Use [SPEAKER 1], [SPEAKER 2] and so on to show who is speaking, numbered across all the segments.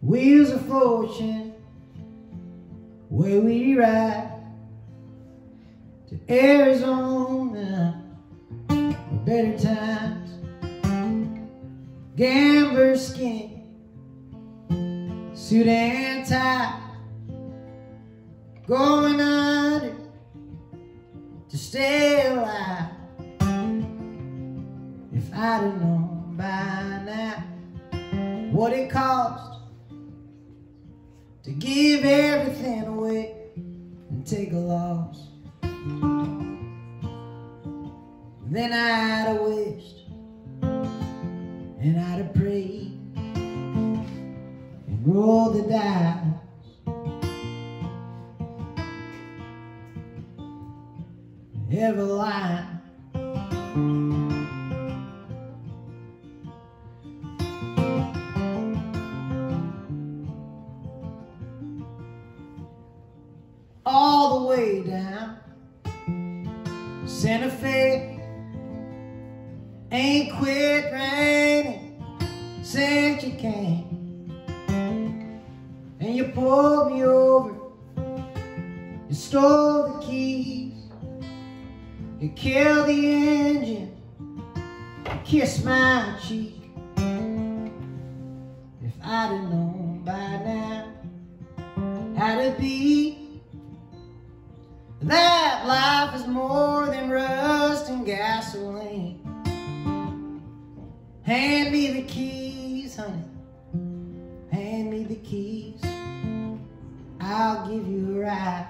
[SPEAKER 1] wheels of fortune, where we ride to Arizona for better times. Gambler skin, suit and tie, going under to stay alive. If I'd have known by now what it cost to give everything away and take a loss. Then I'd have wished and I'd have prayed and rolled the dice. Eveline. Way down Santa Fe. Ain't quit raining since you came. And you pulled me over. You stole the keys. You killed the engine. You kissed my cheek. If I'd have known by now how to be more than rust and gasoline. Hand me the keys, honey. Hand me the keys. I'll give you a ride.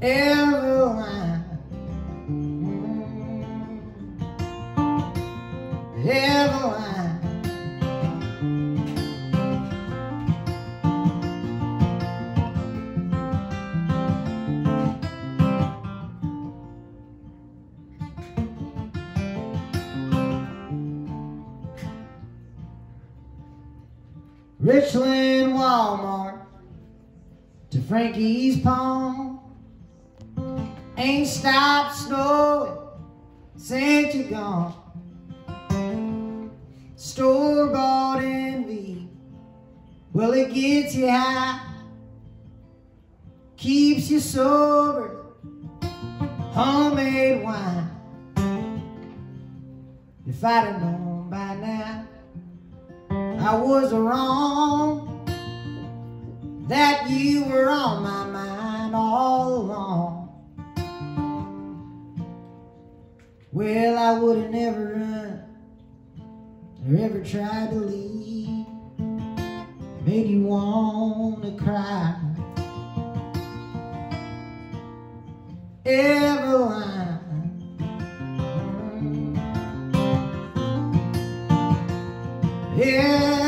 [SPEAKER 1] Every Richland Walmart to Frankie's Pawn. Ain't stopped snowing since you're gone. Store bought envy, well, it gets you high, keeps you sober, homemade wine. If I'd have known by now. I was wrong That you were on my mind all along. Well, I would have never run Or ever tried to leave. Made you want to cry. Eveline Yeah.